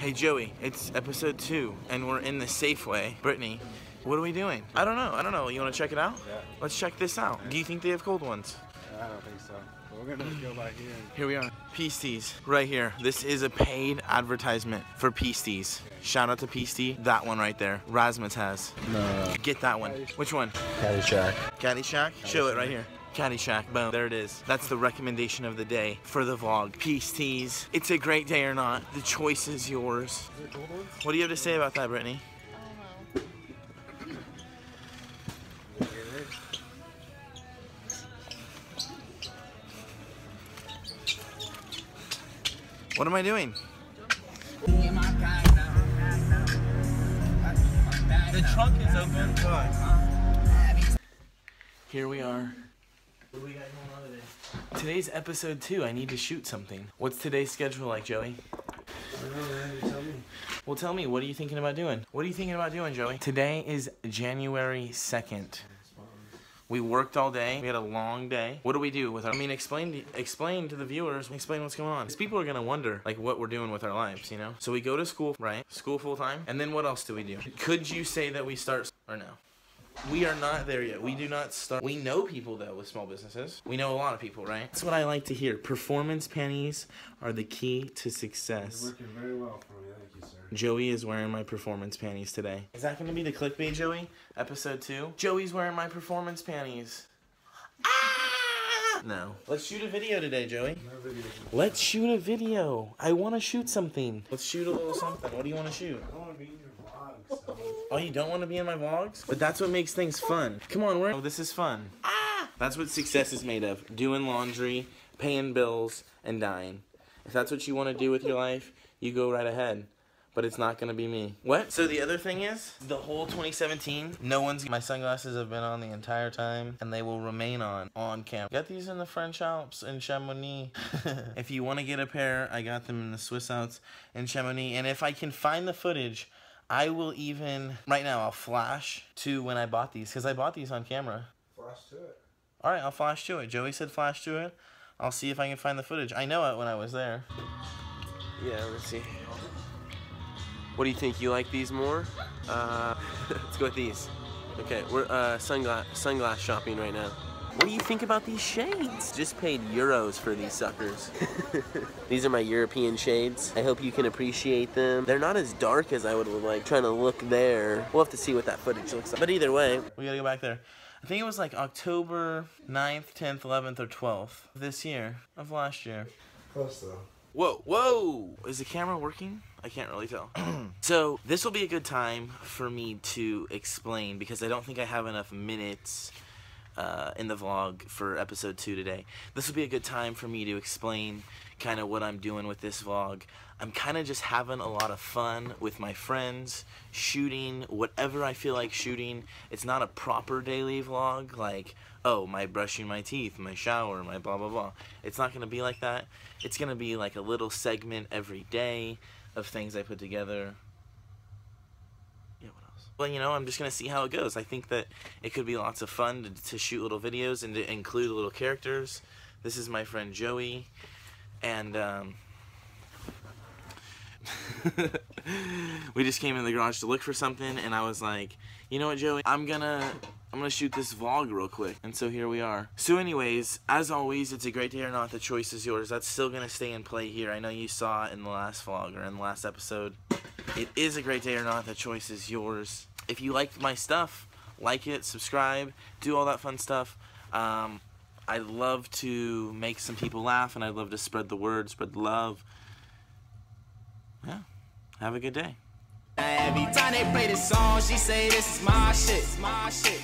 Hey Joey, it's episode two, and we're in the Safeway. Brittany, what are we doing? I don't know. I don't know. You want to check it out? Yeah. Let's check this out. Do you think they have cold ones? I don't think so. But we're gonna go by here. Here we are. Peace Teas, right here. This is a paid advertisement for Peace Teas. Shout out to Peace Tea. That one right there. Razzmatazz. No. Get that one. Which one? Caddyshack. Caddyshack? Show it right here. Caddyshack, boom, there it is. That's the recommendation of the day for the vlog. Peace teas. It's a great day or not. The choice is yours. What do you have to say about that, Brittany? What am I doing? The trunk is open. Here we are. What do we got going on today? Today's episode two. I need to shoot something. What's today's schedule like, Joey? Well, tell me, what are you thinking about doing? What are you thinking about doing, Joey? Today is January 2nd. We worked all day. We had a long day. What do we do with our? I mean, explain explain to the viewers. Explain what's going on. Because people are gonna wonder like what we're doing with our lives, you know. So we go to school, right? School full time, and then what else do we do? Could you say that we start or no? We are not there yet. We do not start. We know people though with small businesses. We know a lot of people, right? That's what I like to hear. Performance panties are the key to success. Working very well for me. Thank you, sir. Joey is wearing my performance panties today. Is that gonna be the clickbait, Joey? Episode two? Joey's wearing my performance panties. Ah! No. Let's shoot a video today, Joey. Video. Let's shoot a video. I want to shoot something. Let's shoot a little something. What do you want to shoot? I don't want to be in your vlogs. So. Oh, you don't want to be in my vlogs? But that's what makes things fun. Come on, we're. Oh, this is fun. Ah! That's what success is made of. Doing laundry, paying bills, and dying. If that's what you want to do with your life, you go right ahead. But it's not gonna be me. What? So the other thing is, the whole 2017, no one's. My sunglasses have been on the entire time, and they will remain on on camera. Got these in the French Alps in Chamonix. if you want to get a pair, I got them in the Swiss Alps in Chamonix. And if I can find the footage, I will even right now. I'll flash to when I bought these because I bought these on camera. Flash to it. All right, I'll flash to it. Joey said flash to it. I'll see if I can find the footage. I know it when I was there. Yeah, let's see. What do you think? You like these more? Uh, let's go with these. Okay, we're uh, sunglass sunglass shopping right now. What do you think about these shades? Just paid euros for these suckers. these are my European shades. I hope you can appreciate them. They're not as dark as I would like trying to look there. We'll have to see what that footage looks like. But either way, We gotta go back there. I think it was like October 9th, 10th, 11th, or 12th this year, of last year. Close though. Whoa, whoa! Is the camera working? I can't really tell. so, this will be a good time for me to explain because I don't think I have enough minutes uh, in the vlog for episode two today. This will be a good time for me to explain kind of what I'm doing with this vlog. I'm kind of just having a lot of fun with my friends, shooting whatever I feel like shooting. It's not a proper daily vlog like, oh, my brushing my teeth, my shower, my blah blah blah. It's not going to be like that. It's going to be like a little segment every day of things I put together. Well, you know, I'm just gonna see how it goes. I think that it could be lots of fun to, to shoot little videos and to include little characters. This is my friend Joey, and um, we just came in the garage to look for something, and I was like, you know what, Joey, I'm gonna. I'm gonna shoot this vlog real quick. And so here we are. So anyways, as always, it's a great day or not, the choice is yours. That's still gonna stay in play here. I know you saw it in the last vlog or in the last episode. It is a great day or not, the choice is yours. If you like my stuff, like it, subscribe, do all that fun stuff. Um, I'd love to make some people laugh and I'd love to spread the word, spread the love. Yeah. Have a good day. Every time they play this song, she say this is my shit, my shit.